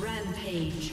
Rampage.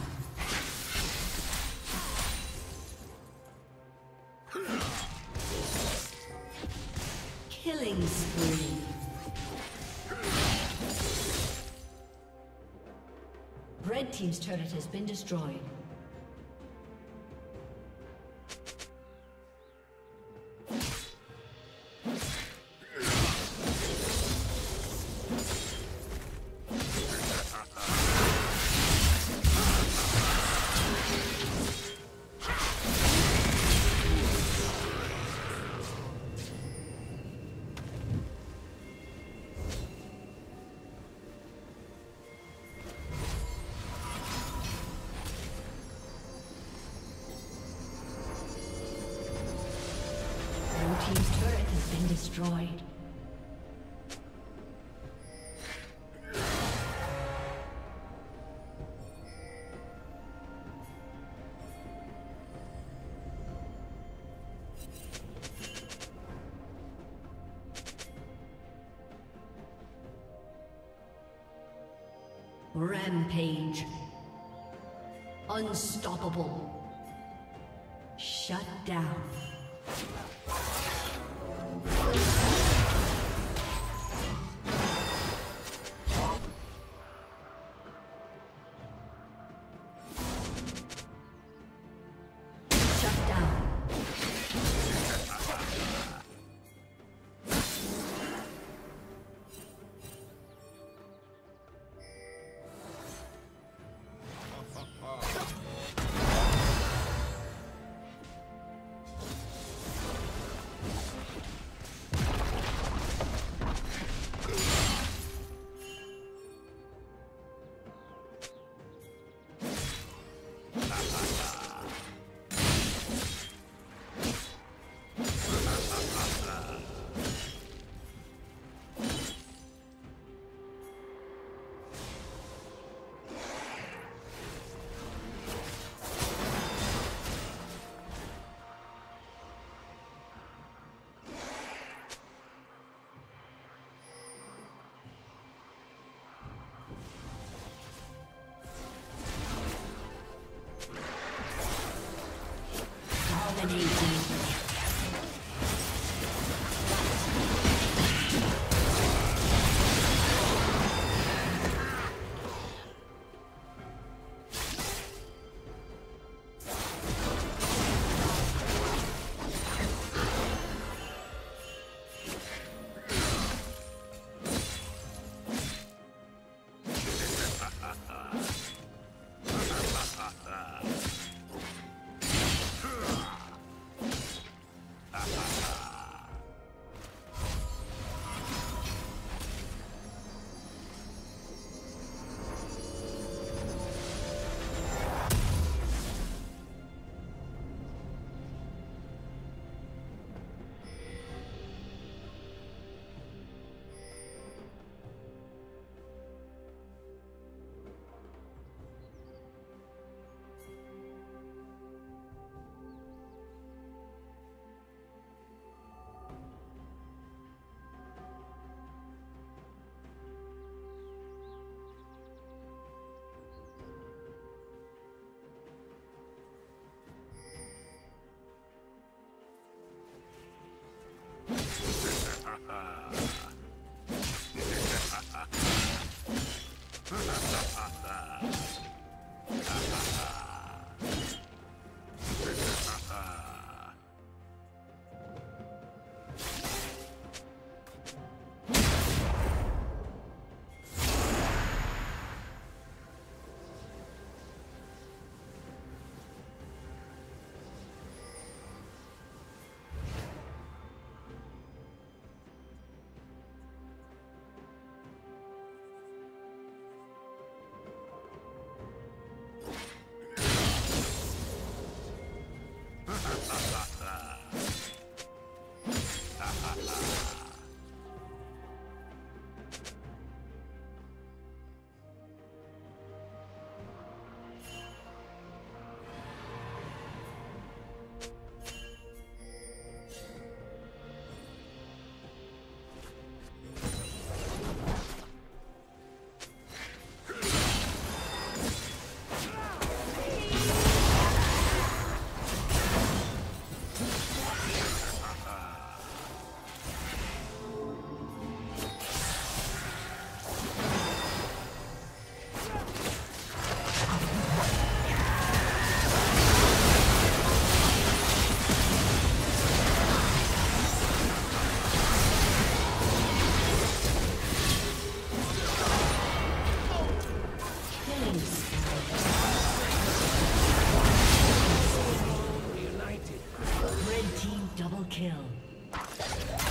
Been destroyed. Destroyed. Rampage. Unstoppable. Shut down. Dominating. Double kill.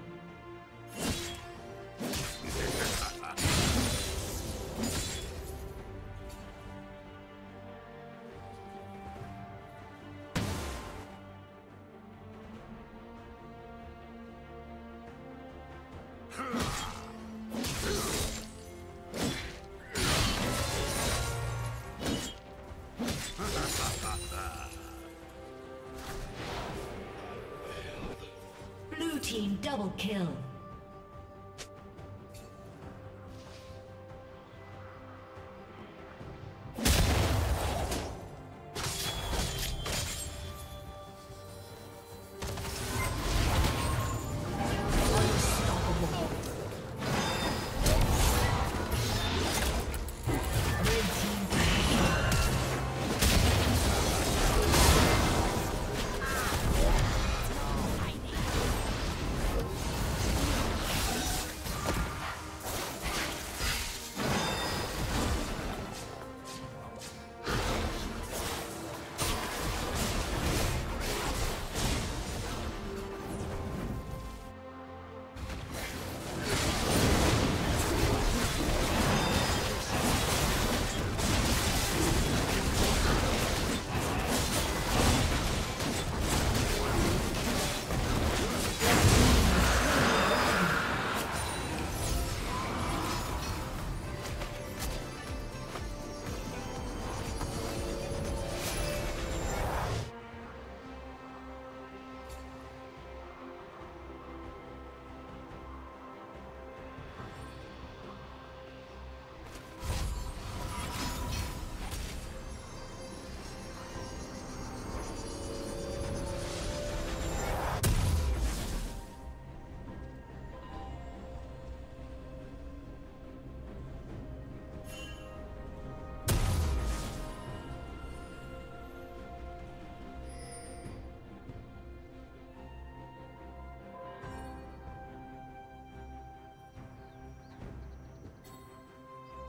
Team double kill.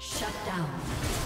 Shut down.